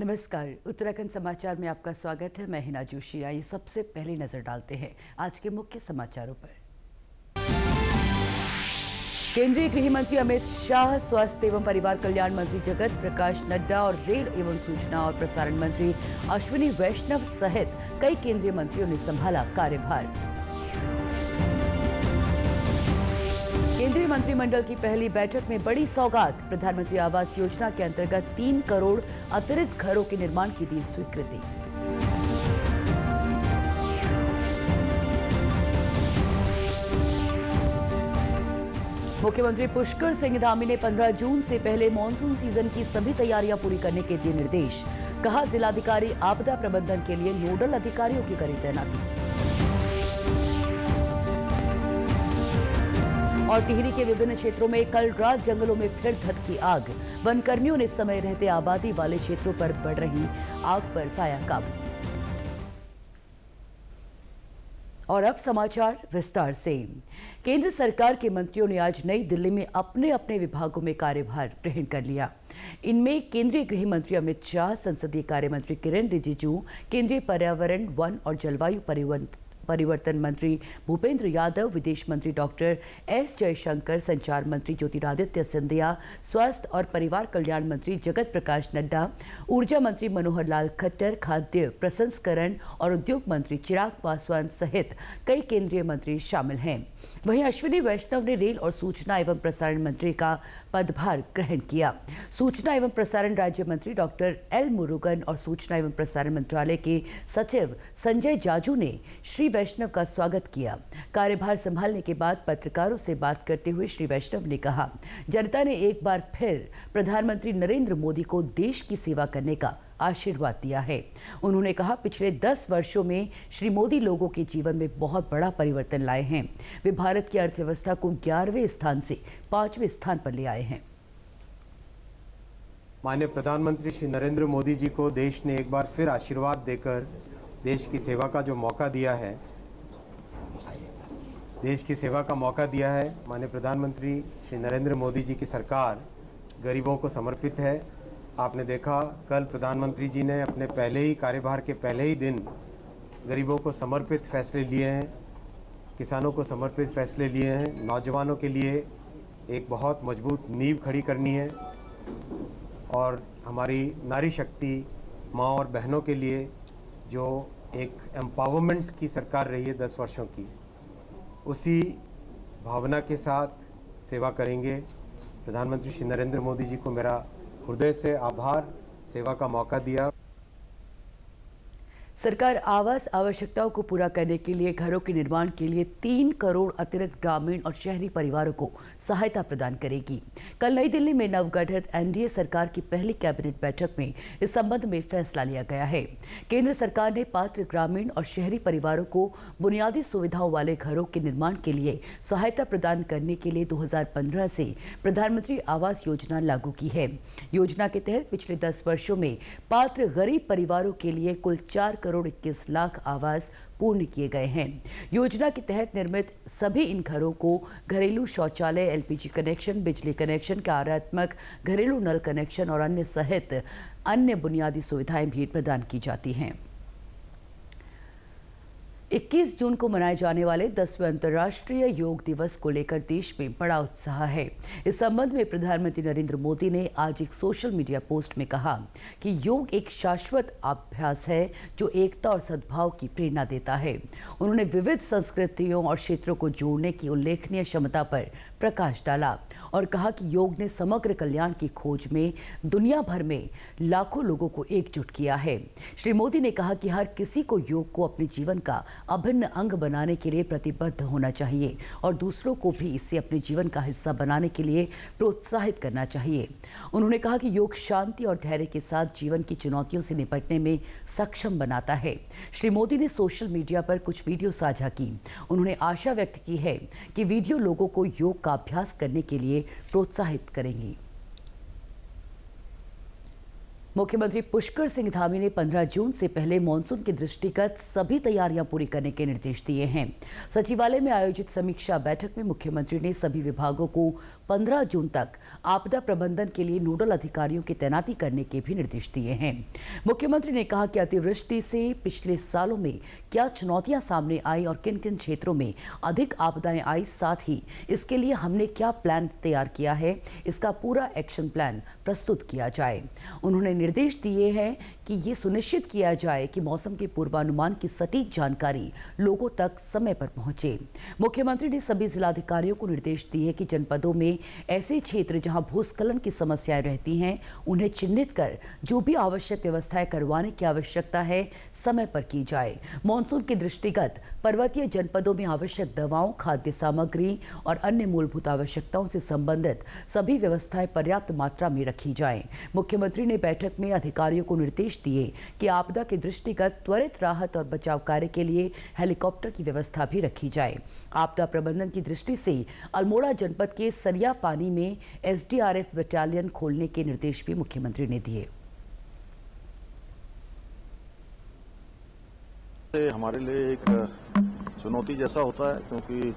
नमस्कार। उत्तराखंड समाचार में आपका स्वागत है। मैं हिना जोशी। आइए सबसे पहले नज़र डालते हैं आज के मुख्य समाचारों पर। केंद्रीय गृह मंत्री अमित शाह, स्वास्थ्य एवं परिवार कल्याण मंत्री जगत प्रकाश नड्डा और रेल एवं सूचना और प्रसारण मंत्री अश्विनी वैष्णव सहित कई केंद्रीय मंत्रियों ने संभाला कार्यभार। मंत्रिमंडल की पहली बैठक में बड़ी सौगात। प्रधानमंत्री आवास योजना के अंतर्गत तीन करोड़ अतिरिक्त घरों के निर्माण की दी स्वीकृति। मुख्यमंत्री पुष्कर सिंह धामी ने 15 जून से पहले मानसून सीज़न की सभी तैयारियाँ पूरी करने के दिए निर्देश। कहा, जिलाधिकारी आपदा प्रबंधन के लिए नोडल अधिकारियों की करी तैनाती। और टिहरी के विभिन्न क्षेत्रों में कल रात जंगलों में फिर धधकी आग। वन कर्मियों ने समय रहते आबादी वाले क्षेत्रों पर बढ़ रही आग पर पाया काबू। और अब समाचार विस्तार से। केंद्र सरकार के मंत्रियों ने आज नई दिल्ली में अपने अपने विभागों में कार्यभार ग्रहण कर लिया। इनमें केंद्रीय गृह मंत्री अमित शाह, संसदीय कार्य मंत्री किरेन रिजिजू, केंद्रीय पर्यावरण, वन और जलवायु परिवर्तन परिवर्तन मंत्री भूपेंद्र यादव, विदेश मंत्री डॉक्टर एस जयशंकर, संचार मंत्री ज्योतिरादित्य सिंधिया, स्वास्थ्य और परिवार कल्याण मंत्री जगत प्रकाश नड्डा, ऊर्जा मंत्री मनोहर लाल खट्टर, खाद्य प्रसंस्करण और उद्योग मंत्री चिराग पासवान सहित कई केंद्रीय मंत्री शामिल हैं। वहीं अश्विनी वैष्णव ने रेल और सूचना एवं प्रसारण मंत्री का पदभार ग्रहण किया। सूचना एवं प्रसारण राज्य मंत्री डॉक्टर एल मुरुगन और सूचना एवं प्रसारण मंत्रालय के सचिव संजय जाजू ने श्री वैष्णव का स्वागत किया। कार्यभार संभालने के बाद पत्रकारों से बात करते हुए श्री वैष्णव ने कहा, जनता ने एक बार फिर प्रधानमंत्री नरेंद्र मोदी को देश की सेवा करने का आशीर्वाद दिया है। उन्होंने कहा, पिछले दस वर्षों में श्री मोदी लोगों के जीवन में बहुत बड़ा परिवर्तन लाए हैं। वे भारत की अर्थव्यवस्था को ग्यारहवें स्थान से पाँचवें स्थान पर ले आए हैं। माननीय प्रधानमंत्री श्री नरेंद्र मोदी जी को देश ने एक बार फिर आशीर्वाद देकर देश की सेवा का जो मौका दिया है देश की सेवा का मौका दिया है। माननीय प्रधानमंत्री श्री नरेंद्र मोदी जी की सरकार गरीबों को समर्पित है। आपने देखा, कल प्रधानमंत्री जी ने अपने पहले ही कार्यभार के पहले ही दिन गरीबों को समर्पित फैसले लिए हैं, किसानों को समर्पित फैसले लिए हैं, नौजवानों के लिए एक बहुत मज़बूत नींव खड़ी करनी है और हमारी नारी शक्ति, माँ और बहनों के लिए जो एक एम्पावरमेंट की सरकार रही है दस वर्षों की। उसी भावना के साथ सेवा करेंगे। प्रधानमंत्री श्री नरेंद्र मोदी जी को मेरा हृदय से आभार। सेवा का मौका दिया। सरकार आवास आवश्यकताओं को पूरा करने के लिए, घरों के निर्माण के लिए तीन करोड़ अतिरिक्त ग्रामीण और शहरी परिवारों को सहायता प्रदान करेगी। कल नई दिल्ली में नवगठित एनडीए सरकार की पहली कैबिनेट बैठक में इस संबंध में फैसला लिया गया है। केंद्र सरकार ने पात्र ग्रामीण और शहरी परिवारों को बुनियादी सुविधाओं वाले घरों के निर्माण के लिए सहायता प्रदान करने के लिए दो से प्रधानमंत्री आवास योजना लागू की है। योजना के तहत पिछले दस वर्षों में पात्र गरीब परिवारों के लिए कुल चार करोड़ इक्कीस लाख आवास पूर्ण किए गए हैं। योजना के तहत निर्मित सभी इन घरों को घरेलू शौचालय, एलपीजी कनेक्शन, बिजली कनेक्शन, कार्यात्मक घरेलू नल कनेक्शन और अन्य सहित अन्य बुनियादी सुविधाएँ भी प्रदान की जाती हैं। 21 जून को मनाए जाने वाले 10वें अंतर्राष्ट्रीय योग दिवस को लेकर देश में बड़ा उत्साह है। इस संबंध में प्रधानमंत्री नरेंद्र मोदी ने आज एक सोशल मीडिया पोस्ट में कहा कि योग एक शाश्वत अभ्यास है जो एकता और सद्भाव की प्रेरणा देता है। उन्होंने विविध संस्कृतियों और क्षेत्रों को जोड़ने की उल्लेखनीय क्षमता पर प्रकाश डाला और कहा कि योग ने समग्र कल्याण की खोज में, दुनिया भर में लाखों लोगों को एकजुट किया है। श्री मोदी ने कहा कि हर किसी को योग को अपने जीवन का अभिन्न अंग बनाने के लिए प्रतिबद्ध होना चाहिए और दूसरों को भी इसे अपने जीवन का हिस्सा बनाने के लिए प्रोत्साहित करना चाहिए। उन्होंने कहा कि योग शांति और धैर्य के साथ जीवन की चुनौतियों से निपटने में सक्षम बनाता है। श्री मोदी ने सोशल मीडिया पर कुछ वीडियो साझा की। उन्होंने आशा व्यक्त की है कि वीडियो लोगों को योग का अभ्यास करने के लिए प्रोत्साहित करेंगी। मुख्यमंत्री पुष्कर सिंह धामी ने 15 जून से पहले मानसून के दृष्टिगत सभी तैयारियाँ पूरी करने के निर्देश दिए हैं। सचिवालय में आयोजित समीक्षा बैठक में मुख्यमंत्री ने सभी विभागों को 15 जून तक आपदा प्रबंधन के लिए नोडल अधिकारियों की तैनाती करने के भी निर्देश दिए हैं। मुख्यमंत्री ने कहा कि अतिवृष्टि से पिछले सालों में क्या चुनौतियाँ सामने आई और किन किन क्षेत्रों में अधिक आपदाएँ आई, साथ ही इसके लिए हमने क्या प्लान तैयार किया है, इसका पूरा एक्शन प्लान प्रस्तुत किया जाए। उन्होंने निर्देश दिए हैं कि ये सुनिश्चित किया जाए कि मौसम के पूर्वानुमान की सटीक जानकारी लोगों तक समय पर पहुँचे। मुख्यमंत्री ने सभी जिलाधिकारियों को निर्देश दिए कि जनपदों में ऐसे क्षेत्र जहाँ भूस्खलन की समस्याएँ रहती हैं, उन्हें चिन्हित कर जो भी आवश्यक व्यवस्थाएँ करवाने की आवश्यकता है, समय पर की जाए। मानसून के दृष्टिगत पर्वतीय जनपदों में आवश्यक दवाओं, खाद्य सामग्री और अन्य मूलभूत आवश्यकताओं से संबंधित सभी व्यवस्थाएँ पर्याप्त मात्रा में रखी जाएँ। मुख्यमंत्री ने बैठक में अधिकारियों को निर्देश दिए कि आपदा के दृष्टिगत त्वरित राहत और बचाव कार्य के लिए हेलीकॉप्टर की व्यवस्था भी रखी जाए। आपदा प्रबंधन की दृष्टि से अल्मोड़ा जनपद के सरिया पानी में एसडीआरएफ बटालियन खोलने के निर्देश भी मुख्यमंत्री ने दिए। हमारे लिए एक चुनौती जैसा होता है, क्योंकि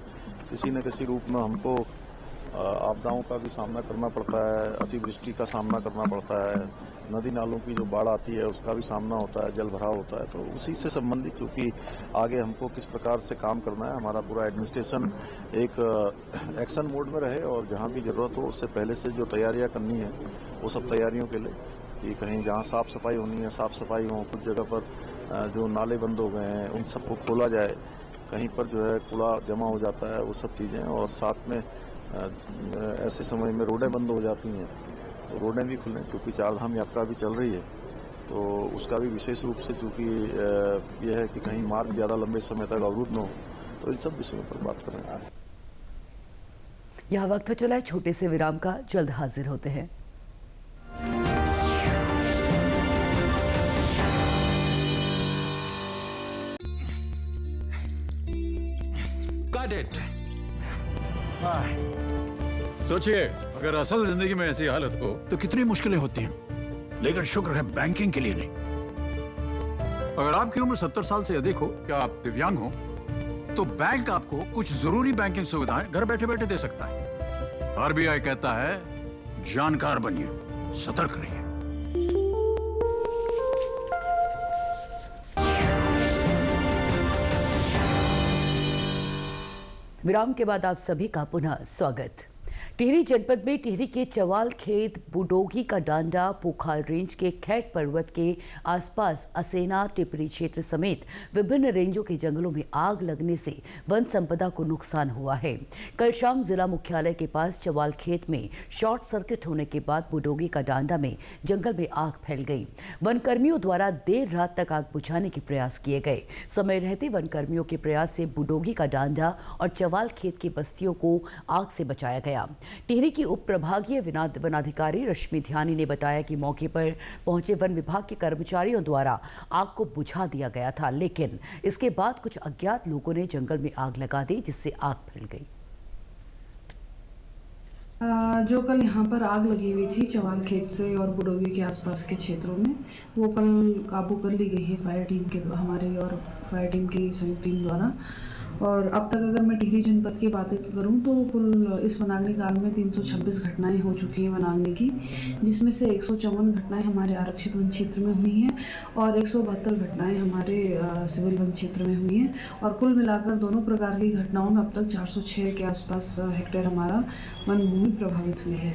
किसी न किसी रूप में हमको आपदाओं का भी सामना करना पड़ता है, अतिवृष्टि का सामना करना पड़ता है। नदी नालों की जो बाढ़ आती है, उसका भी सामना होता है, जल भराव होता है तो उसी से संबंधित क्योंकि आगे हमको किस प्रकार से काम करना है, हमारा पूरा एडमिनिस्ट्रेशन एक एक्शन मोड में रहे और जहाँ भी ज़रूरत हो, उससे पहले से जो तैयारियाँ करनी है, वो सब तैयारियों के लिए कि कहीं जहाँ साफ़ सफ़ाई होनी है, साफ़ सफ़ाई हो, कुछ जगह पर जो नाले बंद हो गए हैं, उन सबको खोला जाए, कहीं पर जो है कूड़ा जमा हो जाता है, वो सब चीज़ें और साथ में ऐसे समय में रोडें बंद हो जाती हैं। तो रोडें भी खुलें क्योंकि चारधाम यात्रा भी चल रही है। तो उसका भी विशेष रूप से चूँकि यह है कि कहीं मार्ग ज़्यादा लंबे समय तक अवरुद्ध न हो तो इन सब विषयों पर बात करें। यह वक्त हो चला है छोटे से विराम का जल्द हाजिर होते हैं। सोचिए। अगर असल ज़िंदगी में ऐसी हालत हो तो कितनी मुश्किलें होती हैं? लेकिन शुक्र है बैंकिंग के लिए नहीं। अगर आपकी उम्र सत्तर साल से अधिक हो या आप दिव्यांग हो तो बैंक आपको कुछ ज़रूरी बैंकिंग सुविधाएँ घर बैठे बैठे दे सकता है। आरबीआई कहता है जानकार बनिए सतर्क रहिए। विराम के बाद आप सभी का पुनः स्वागत। टिहरी जनपद में टिहरी के चवाल खेत, बुडोगी का डांडा, पोखाल रेंज के खैट पर्वत के आसपास असेना, टिपरी क्षेत्र समेत विभिन्न रेंजों के जंगलों में आग लगने से वन संपदा को नुकसान हुआ है। कल शाम जिला मुख्यालय के पास चवाल खेत में शॉर्ट सर्किट होने के बाद बुडोगी का डांडा में जंगल में आग फैल गई। वन कर्मियों द्वारा देर रात तक आग बुझाने के प्रयास किए गए। समय रहते वन कर्मियों के प्रयास से बुडोगी का डांडा और चवाल खेत की बस्तियों को आग से बचाया गया। टिहरी की उप प्रभागीय वनाधिकारी रश्मि ध्यानी ने बताया कि मौके पर पहुँचे वन विभाग के कर्मचारियों द्वारा आग को बुझा दिया गया था, लेकिन इसके बाद कुछ अज्ञात लोगों ने जंगल में आग लगा दी, जिससे आग फैल गई। जो कल यहाँ पर आग लगी हुई थी चवाल खेत से और बुडोगी के आसपास के क्षेत्रों में, वो कल काबू कर ली गई है फायर टीम के हमारे और फायर टीम की संयुक्त टीम द्वारा। और अब तक अगर मैं टिहरी जनपद की बातें करूँ तो कुल इस वनाग्नि काल में 326 घटनाएँ हो चुकी हैं वनाग्नि की, जिसमें से एक घटनाएँ हमारे आरक्षित वन क्षेत्र में हुई हैं और एक घटनाएँ हमारे सिविल वन क्षेत्र में हुई हैं और कुल मिलाकर दोनों प्रकार की घटनाओं में अब तक 406 के आसपास हेक्टेयर हमारा वन भूमि प्रभावित हुई है।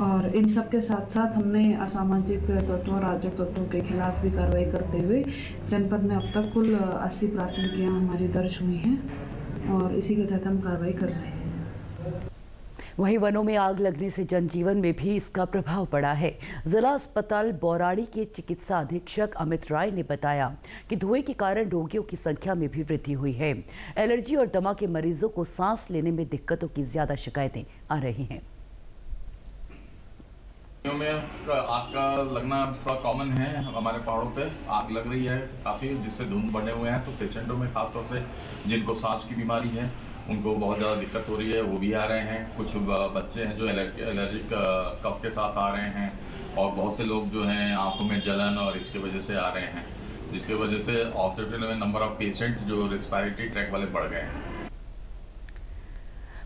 और इन सब के साथ साथ हमने असामाजिक तत्वों और राजक तत्वों के खिलाफ भी कार्रवाई करते हुए जनपद में अब तक कुल अस्सी प्राथमिकियाँ हमारी दर्ज हुई हैं। और इसी के तहत हम कार्रवाई कर रहे हैं। वहीं वनों में आग लगने से जनजीवन में भी इसका प्रभाव पड़ा है। जिला अस्पताल बौराड़ी के चिकित्सा अधीक्षक अमित राय ने बताया कि धुएँ के कारण रोगियों की संख्या में भी वृद्धि हुई है। एलर्जी और दमा के मरीजों को सांस लेने में दिक्कतों की ज़्यादा शिकायतें आ रही हैं। में आग का लगना थोड़ा कॉमन है हमारे पहाड़ों पे। आग लग रही है काफ़ी, जिससे धुंध बने हुए हैं। तो पेशेंटों में खासतौर से जिनको सांस की बीमारी है, उनको बहुत ज़्यादा दिक्कत हो रही है। वो भी आ रहे हैं। कुछ बच्चे हैं जो एलर्जिक कफ के साथ आ रहे हैं और बहुत से लोग जो हैं आँखों में जलन और इसके वजह से आ रहे हैं, जिसके वजह से हॉस्पिटल में नंबर ऑफ़ पेशेंट जो रिस्पायरेटरी ट्रैक वाले बढ़ गए हैं।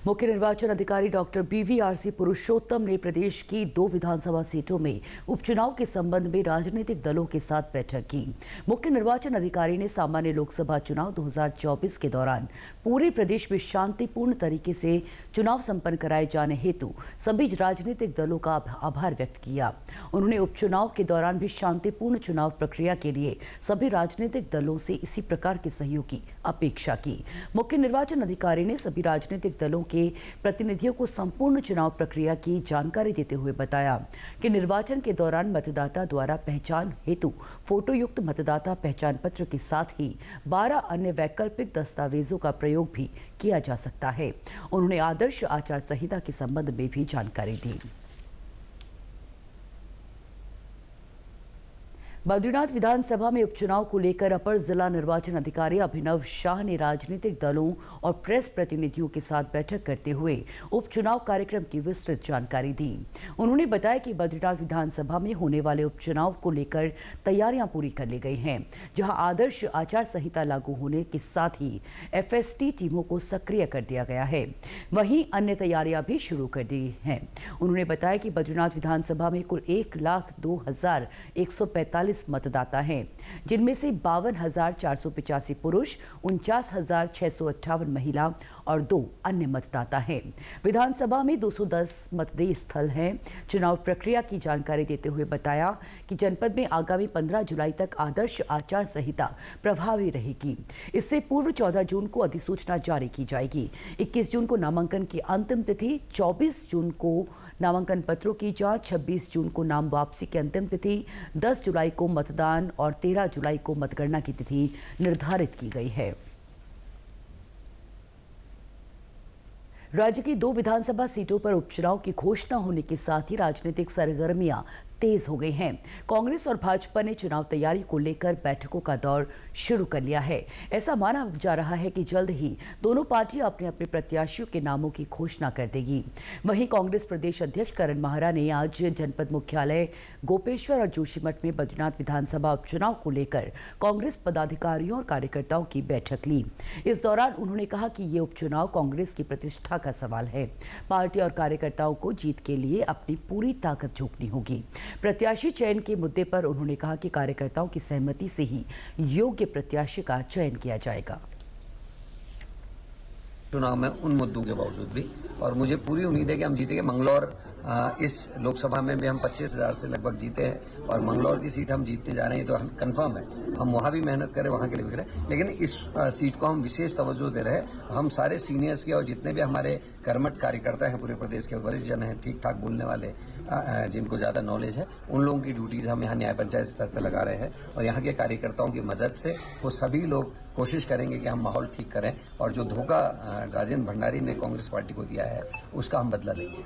मुख्य निर्वाचन अधिकारी डॉक्टर बीवीआरसी पुरुषोत्तम ने प्रदेश की दो विधानसभा सीटों में उपचुनाव के संबंध में राजनीतिक दलों के साथ बैठक की। मुख्य निर्वाचन अधिकारी ने सामान्य लोकसभा चुनाव 2024 के दौरान पूरे प्रदेश में शांतिपूर्ण तरीके से चुनाव संपन्न कराए जाने हेतु सभी राजनीतिक दलों का आभार व्यक्त किया। उन्होंने उपचुनाव के दौरान भी शांतिपूर्ण चुनाव प्रक्रिया के लिए सभी राजनीतिक दलों से इसी प्रकार के सहयोग की अपेक्षा की। मुख्य निर्वाचन अधिकारी ने सभी राजनीतिक दलों प्रतिनिधियों को संपूर्ण चुनाव प्रक्रिया की जानकारी देते हुए बताया कि निर्वाचन के दौरान मतदाता द्वारा पहचान हेतु फ़ोटो युक्त मतदाता पहचान पत्र के साथ ही 12 अन्य वैकल्पिक दस्तावेजों का प्रयोग भी किया जा सकता है। उन्होंने आदर्श आचार संहिता के संबंध में भी जानकारी दी। बद्रीनाथ विधानसभा में उपचुनाव को लेकर अपर जिला निर्वाचन अधिकारी अभिनव शाह ने राजनीतिक दलों और प्रेस प्रतिनिधियों के साथ बैठक करते हुए उपचुनाव कार्यक्रम की विस्तृत जानकारी दी। उन्होंने बताया कि बद्रीनाथ विधानसभा में होने वाले उपचुनाव को लेकर तैयारियाँ पूरी कर ली गई हैं, जहाँ आदर्श आचार संहिता लागू होने के साथ ही एफएसटी टीमों को सक्रिय कर दिया गया है। वहीं अन्य तैयारियाँ भी शुरू कर दी हैं। उन्होंने बताया कि बद्रीनाथ विधानसभा में कुल एक लाख दो हज़ार एक सौ पैंतालीस पैंतालीस मतदाता हैं, जिनमें से बावन पुरुष, उनचास महिला और दो अन्य मतदाता हैं। विधानसभा में 210 मतदेय स्थल हैं। चुनाव प्रक्रिया की जानकारी देते हुए बताया कि जनपद में आगामी 15 जुलाई तक आदर्श आचार संहिता प्रभावी रहेगी। इससे पूर्व 14 जून को अधिसूचना जारी की जाएगी। 21 जून को नामांकन की अंतिम तिथि 24 जून को नामांकन पत्रों की जाँच 26 जून को नाम वापसी की अंतिम तिथि 10 जुलाई को मतदान और 13 जुलाई को मतगणना की तिथि निर्धारित की गई है। राज्य की दो विधानसभा सीटों पर उपचुनाव की घोषणा होने के साथ ही राजनीतिक सरगर्मियाँ तेज हो गई हैं। कांग्रेस और भाजपा ने चुनाव तैयारी को लेकर बैठकों का दौर शुरू कर लिया है। ऐसा माना जा रहा है कि जल्द ही दोनों पार्टियाँ अपने अपने प्रत्याशियों के नामों की घोषणा कर देगी। वहीं कांग्रेस प्रदेश अध्यक्ष करण माहरा ने आज जनपद मुख्यालय गोपेश्वर और जोशीमठ में बद्रीनाथ विधानसभा उपचुनाव को लेकर कांग्रेस पदाधिकारियों और कार्यकर्ताओं की बैठक ली। इस दौरान उन्होंने कहा कि ये उपचुनाव कांग्रेस की प्रतिष्ठा का सवाल है। पार्टी और कार्यकर्ताओं को जीत के लिए अपनी पूरी ताकत झोंकनी होगी। प्रत्याशी चयन के मुद्दे पर उन्होंने कहा कि कार्यकर्ताओं की सहमति से ही योग्य प्रत्याशी का चयन किया जाएगा। चुनाव में उन मुद्दों के बावजूद भी, और मुझे पूरी उम्मीद है कि हम जीतेंगे। मंगलौर इस लोकसभा में भी हम पच्चीस हज़ार से लगभग जीते हैं, और मंगलौर की सीट हम जीतने जा रहे हैं तो हम कन्फर्म है। हम वहाँ भी मेहनत करें, वहाँ के लिए भी करें। लेकिन इस सीट को हम विशेष तवज्जो दे रहे हैं। हम सारे सीनियर्स के और जितने भी हमारे कर्मठ कार्यकर्ता हैं पूरे प्रदेश के, वरिष्ठ जन हैं ठीक ठाक बोलने वाले जिनको ज़्यादा नॉलेज है, उन लोगों की ड्यूटीज़ हम यहाँ न्याय पंचायत स्तर पर लगा रहे हैं और यहाँ के कार्यकर्ताओं की मदद से वो सभी लोग कोशिश करेंगे कि हम माहौल ठीक करें और जो धोखा राजेंद्र भंडारी ने कांग्रेस पार्टी को दिया है, उसका हम बदला लेंगे।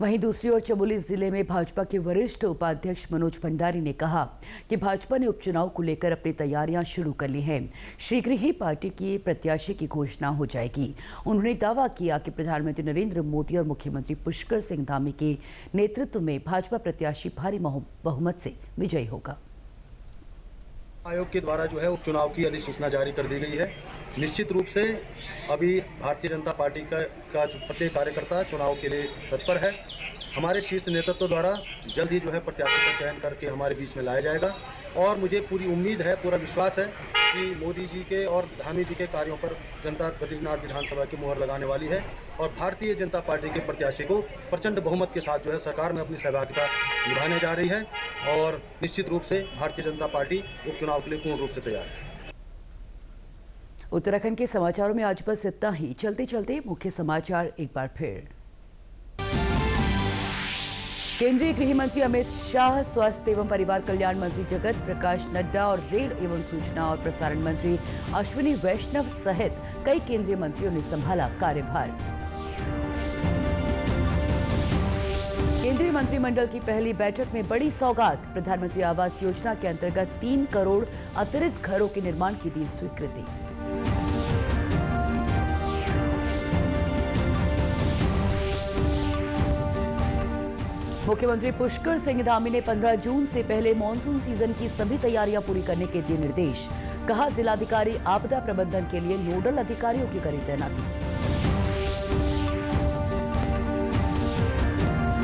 वहीं दूसरी ओर चमोली ज़िले में भाजपा के वरिष्ठ उपाध्यक्ष मनोज भंडारी ने कहा कि भाजपा ने उपचुनाव को लेकर अपनी तैयारियाँ शुरू कर ली हैं। शीघ्र ही पार्टी की प्रत्याशी की घोषणा हो जाएगी। उन्होंने दावा किया कि प्रधानमंत्री नरेंद्र मोदी और मुख्यमंत्री पुष्कर सिंह धामी के नेतृत्व में भाजपा प्रत्याशी भारी बहुमत से विजयी होगा। आयोग के द्वारा जो है उपचुनाव की अधिसूचना जारी कर दी गई है। निश्चित रूप से अभी भारतीय जनता पार्टी का का प्रत्येक कार्यकर्ता चुनाव के लिए तत्पर है। हमारे शीर्ष नेतृत्व द्वारा जल्द ही जो है प्रत्याशी का चयन करके हमारे बीच में लाया जाएगा। और मुझे पूरी उम्मीद है, पूरा विश्वास है कि मोदी जी के और धामी जी के कार्यों पर जनता बद्रीनाथ विधानसभा की मुहर लगाने वाली है और भारतीय जनता पार्टी के प्रत्याशी को प्रचंड बहुमत के साथ जो है सरकार में अपनी सहभागिता निभाने जा रही है और निश्चित रूप से भारतीय जनता पार्टी उपचुनाव के लिए पूर्ण रूप से तैयार है। उत्तराखंड के समाचारों में आज बस इतना ही। चलते चलते मुख्य समाचार एक बार फिर। केंद्रीय गृह मंत्री अमित शाह, स्वास्थ्य एवं परिवार कल्याण मंत्री जगत प्रकाश नड्डा और रेल एवं सूचना और प्रसारण मंत्री अश्विनी वैष्णव सहित कई केंद्रीय मंत्रियों ने संभाला कार्यभार। केंद्रीय मंत्रिमंडल की पहली बैठक में बड़ी सौगात। प्रधानमंत्री आवास योजना के अंतर्गत तीन करोड़ अतिरिक्त घरों के निर्माण की दी स्वीकृति। मुख्यमंत्री पुष्कर सिंह धामी ने 15 जून से पहले मानसून सीज़न की सभी तैयारियाँ पूरी करने के दिए निर्देश। कहा, जिलाधिकारी आपदा प्रबंधन के लिए नोडल अधिकारियों की करी तैनाती।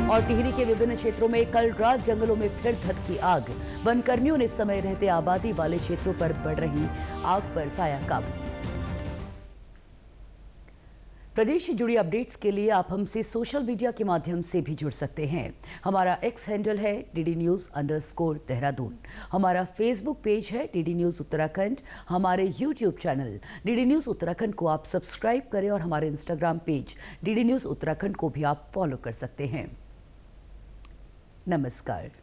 और टिहरी के विभिन्न क्षेत्रों में कल रात जंगलों में फिर धधकी आग। वन कर्मियों ने समय रहते आबादी वाले क्षेत्रों पर बढ़ रही आग पर पाया काबू। प्रदेश से जुड़ी अपडेट्स के लिए आप हमसे सोशल मीडिया के माध्यम से भी जुड़ सकते हैं। हमारा एक्स हैंडल है डीडी न्यूज़ अंडरस्कोर देहरादून। हमारा फेसबुक पेज है डीडी न्यूज़ उत्तराखंड। हमारे YouTube channel DD news Uttarakhand को आप सब्सक्राइब करें और हमारे Instagram page DD news Uttarakhand को भी आप फॉलो कर सकते हैं। नमस्कार।